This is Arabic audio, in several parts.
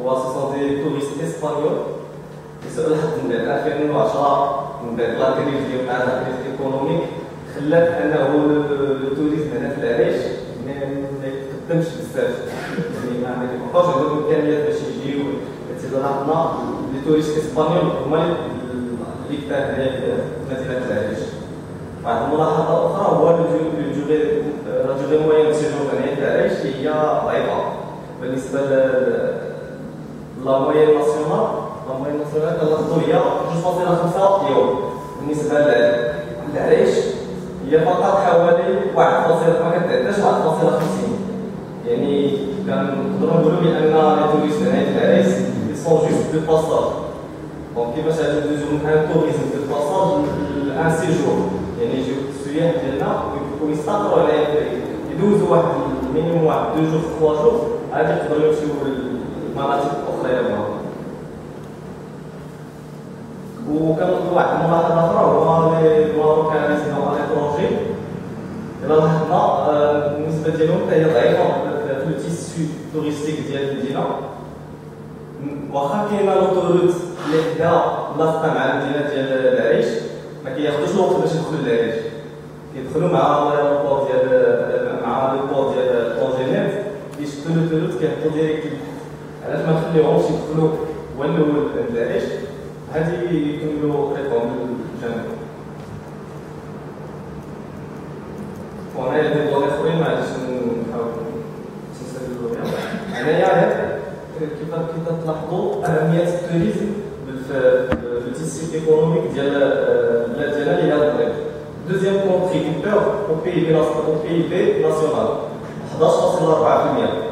هو ce sont des touristes espagnols يسأل حد من بعد 2010 من بعد la crise ديال la crise économique خلات انه ال tourisme هنا في العريش ما يقدمش بزاف يعني ما كيبقاوش عندهم امكانيات باش يجيو اذا لاحظنا les touristes espagnols هما اللي كثار هنايا في مدينه العريش واحد الملاحظه أخرى هو la durée moyenne séjour هنايا في العريش هي ضعيفه بالنسبة la moyenne nationale la moyenne nationale كنلاحظوا هي جوج فاصلة خمسة يوم بالنسبة للعريش هي فقط حوالي واحد فاصلة ما كتعداش واحد فاصلة خمسين يعني كنقدروا نقولوا بان les touristes هنايا في العريش sont juste de passage donc كيفاش غادي ندوزو من un tourisme de passage ل un séjour يعني يجيو السياح ديالنا ويستقروا على يدوزوا واحد minimum واحد deux jours trois jours عاد يقدروا يمشيو للمناطق الاخرى يلا وكنوض واحد الملاحظه أخرى هو les marocains résidant à l'étranger الا لاحظنا النسبة ديالهم حتى هي ضعيفه في le touristique ديال المدينة. واخا كاينة l'autoroute اللي حدا لاصقة مع المدينة ديال العريش ما كياخذوش الوقت باش يدخلوا للعريش كيدخلوا مع ال aéroport ديال مع le port ديال Tanger Med كيشدوا l'autoroute كيهبطوا direct علاش ما نخليوهمش يدخلوا الأول للعريش هادي يكملوا طريقهم بالجنوب وهنايا des données اخرين ما نحاول هنايا كيف كيف تلاحظوا؟ أهمية ال tourisme في ال tissu économique ديال البلاد ديالنا اللي هي المغرب. deuxième PIB أو PIB national 11.4%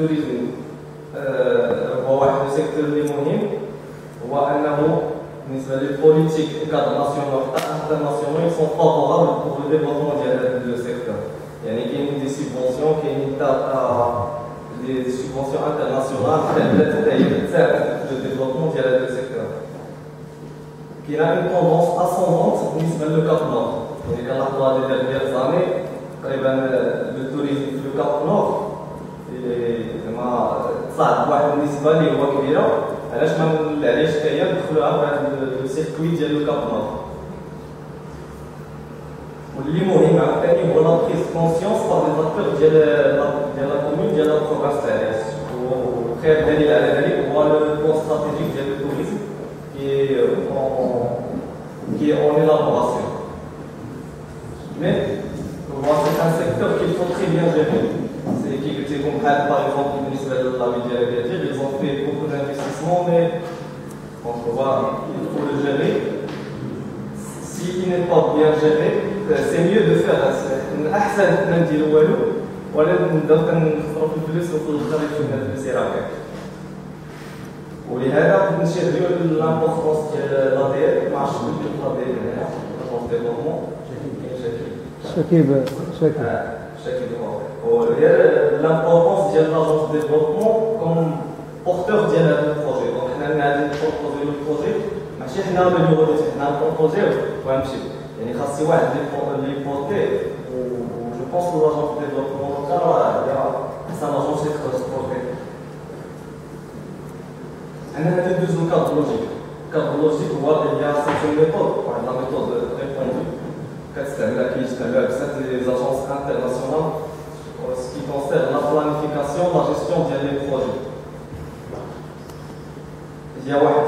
ال tourisme هو واحد ال secteur اللي مهم هو انه بالنسبة لل politique cadre nationale حتى internationale ils sont favorables pour le développement ديال هذا le يعني كاينين des subventions كاينين des subventions internationales حتى حتى هي كتساعد في le développement ديال هذا ال secteur كاينة une tendance ascendante بالنسبة le cap nord يعني كنلاحظوا هذه ديال زاني تقريبا لو في لو كاب تصاعد بواحد النسبه اللي هو كبيره علاش ما علاش حتى ندخلوها في هذا السيركوي ديال لو كاب نور واللي مهم عاوتاني هو لا بريز كونسيونس بار لي زاكتور ديال ديال لا كومون ديال لا بروفانس تاع العريش وخير دليل على ذلك هو لو بلان استراتيجيك ديال التوريزم كي كي اون élaboration mais هو سي ان سيكتور qu'il faut très bien gérer c'est qui قلت لكم بحال باغ اكزومبل بالنسبه للابي ديال اكادير ils ont fait la beaucoup d'investissements mais on voit il faut le gérer s'il n'est pas bien géré c'est mieux de faire من احسن ما نديرو والو ولا نبداو كنخسرو في الفلوس وفي الاخر يكون هاد المسير هكاك ولهذا نشير اليوم لامبورطونس ديال لا دي ال ما عرفتش قلت لك لا دي ال هنايا لاجونس ديفلوبمون شكيب شكيب شكيب وهي لامبورطونس ديال لاجونس ديفلوبمون كوم بورتور ديال هذا نبروبوزيو البروجي ماشي حنا اللي نوريو حنا نبروبوزيو ونمشي يعني خاص واحد اللي يبورتي و جو بونس كو لاجونس ديفلوبمون لوكال راه هي احسن لاجونس اللي تقدر تبورتي انا غادي ندوزو الكادر لوجيك الكادر لوجيك هو اللي هي سيت ميثود واحد لا ميثود ريبوندو كتستعملها كيستعملها بزاف لي زاجونس انترناسيونال ce qui concerne la planification, la gestion ديال لي بروجي. هي واحد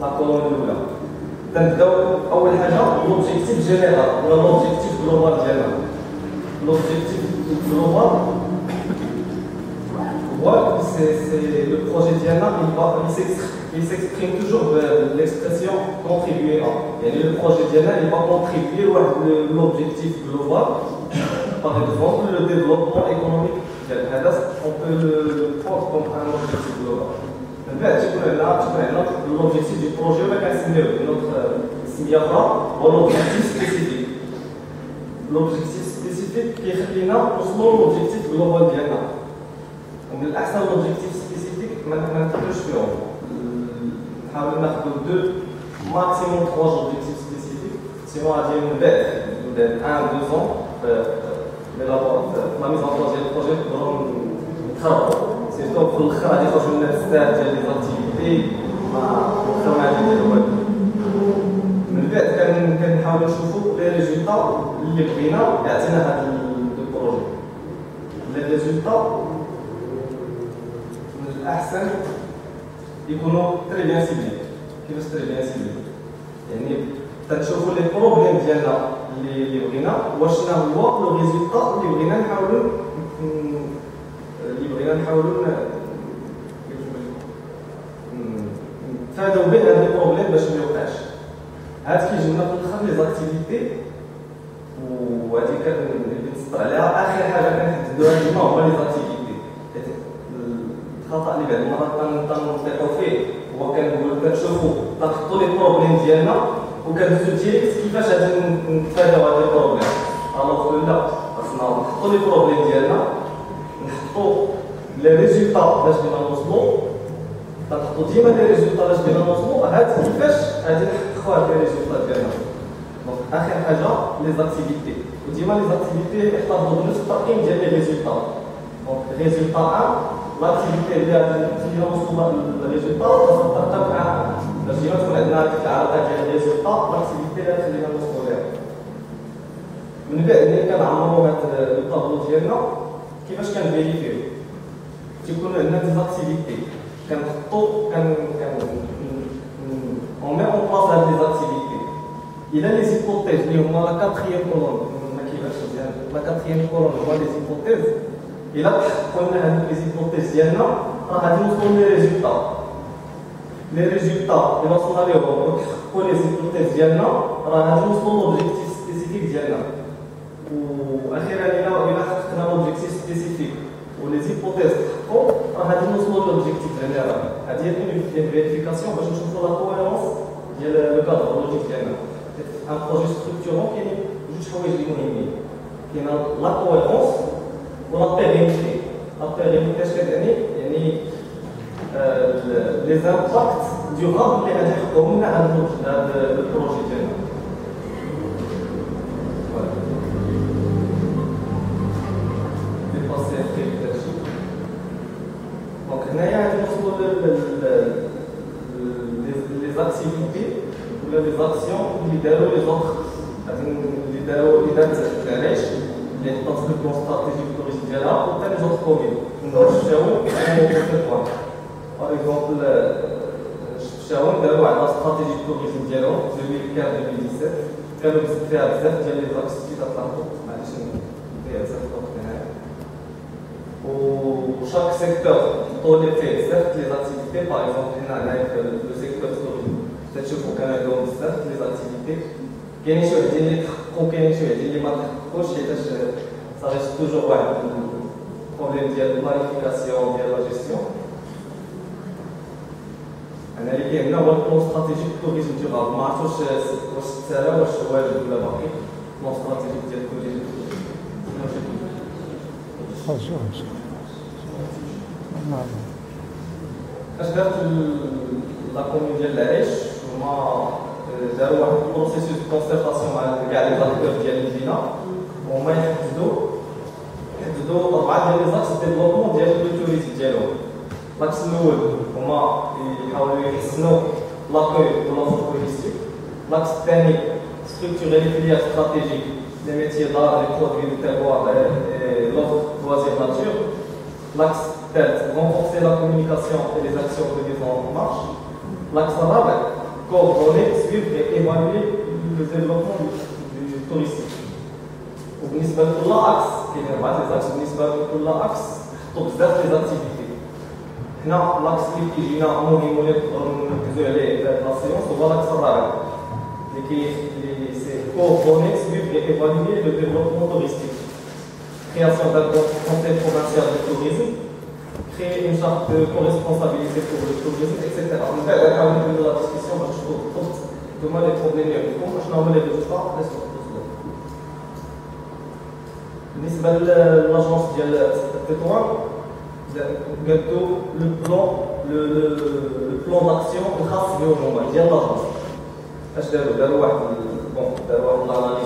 لا كولون الاولى تنبداو اول حاجه لوبجيكتيف جينيرال ولا لوبجيكتيف جلوبال ديالنا لوبجيكتيف جلوبال هو سي لو بروجي ديالنا il s'exprime toujours l'expression contribuer à. يعني le projet ديالنا il va contribuer à l'objectif global par exemple le développement économique ديال هذا on peut le prendre comme un objectif global l'objectif du projet avec un signe de euh, notre signe de droit pour l'objectif spécifique. L'objectif spécifique qui est l'objectif global l'objectif spécifique, deux, maximum trois objectifs spécifiques, sinon à dire une dette, une dette 1 à 2 ans, euh, euh, mais la mise en place du projet, nous travaillons. في الآخر غادي يخرجوا لنا بزاف ديال les activités ما الآخر ما نديروا والو من بعد كنحاولوا نشوفوا les résultats اللي بغينا يعطينا هذا ال projet. les résultats من الأحسن يكونوا très bien ciblés كيفاش très bien ciblés يعني تنشوفوا les problèmes ديالنا اللي اللي بغينا وشنا هو le résultat اللي بغينا نحاولوا اللي بغينا نحاولوا نتفاداو به باش ما يوقعش هاد كيجي لنا في الآخر les activités وهادي كنسطر عليها اخر حاجة كنحددوها ديما هما les activités الخطا اللي بعض المرات تنطيحو فيه هو كنقول كنشوفو تنحطو les problèmes ديالنا وكندوزو direct كيفاش غادي نتفاداو هاد ال problème alors لا خاصنا نحطو les problèmes ديالنا نحطو les résultats باش بغينا نوصلو تنحطو ديما لي باش بغينا نوصلو هاد كيفاش غادي نحققو هاد les résultats ديالنا donc آخر حاجة les activités وديما les activités يحتفظوا بنفس التقييم ديال les résultats donc résultat 1 l'activité اللي تجي نوصلوا لل résultat تتبع باش ديما تكون عندنا ديك العلاقه ديال ال résultat l'activité اللي خلينا نوصلوا لها من بعد ملي كنعمروا هاد الطابلو ديالنا كيفاش كنفيريفيو تيكون عندنا دي زاكتيفيتي on met en place des activités. Il a les hypothèses, la quatrième colonne, la quatrième colonne, on voit les hypothèses. Et là, on a les hypothèses, il y en a, on a les résultats. Les résultats, ils vont aller au les hypothèses, il y en a, on a l'objectif spécifique, il y en a. Ou, à l'objectif spécifique. و les hypothèses تحققوا راه غادي نوصلوا l'objectif général هذه هي une vérification باش نشوفوا la cohérence ديال le cadre logique ديالنا un projet structurant كاينين جوج حوايج اللي مهمين كاين la cohérence و la pérennité la pérennité اش كتعني يعني لي زامباكت ديورابل اللي غادي يحققوا لنا هذا البروجي ديالنا غادي نوصلوا لي زاكتيفيتي ولا لي زاكسيون اللي داروا لي زوطخ اللي داروا اللي دارت العلاش اللي حطات في البلان استراتيجيك التوريست ديالها وحتى لي زوطخ كومين الشاون كانوا باغ اكزومبل الشاون داروا واحد استراتيجي التوريزم ديالهم 2015 2017 كانوا فيها بزاف ديال لي زاكس اللي تطلقوا معليش فيها بزاف الوقت هنايا وشاك سيكتور حطوا لي فيه بزاف لي زاكتيفيتي باغ اكزومبل هنا هنايا في لو سيكتور التوريزم تشوفوا كان عندهم بزاف لي زاكتيفيتي كاينين شي وحدين اللي تحققوا كاينين شي وحدين اللي ما تحققوش حيتاش صافي توجور واحد البروبليم ديال البلانيفيكاسيون ديال لا جيستيون انا اللي كاين هو البلان استراتيجيك توريزم ديورابل ما عرفتش واش تسالى واش واجد ولا باقي البلان استراتيجيك ديال التوريزم اش دارت لا كومون ديال العيش هما داروا واحد ال processus de concertation مع كاع les acteurs ديال المدينة. وهما يحددوا يحددوا اربعه ديال les axes développement ديال ال tourisme ديالهم. l'axe الأول هما يحاولوا يحسنوا l'accueil و l'offre touristique. l'axe الثاني structurer les filières stratégiques les métiers d'art, les produits de terroir et l'autre loisir nature. L'axe tête, renforcer la communication et les actions de mise en marche. L'axe arabe, coordonner, suivre et évaluer le développement du, tourisme. وبالنسبه لكل اكس كاين اربعه لي زاكس بالنسبه لكل اكس حطوا بزاف لي زاكتيفيتي حنا لاكس اللي كيجينا مهم واللي نقدروا نركزوا عليه في هاد لاسيونس هو لاكس الرابع اللي كي اللي سي coordonner, suivre et évaluer le développement touristique. Création d'un conseil provincial de tourisme, Créer une charte de co-responsabilité pour le tourisme, etc. On va de la discussion باش تشوفوا انتوما les problèmes اللي عندكم شنو هما les résultats بالنسبة ل l'agence ديال التطوان قالوا le plan le plan d'action الخاص بهم هما ديال l'agence اش داروا داروا واحد bon داروا واحد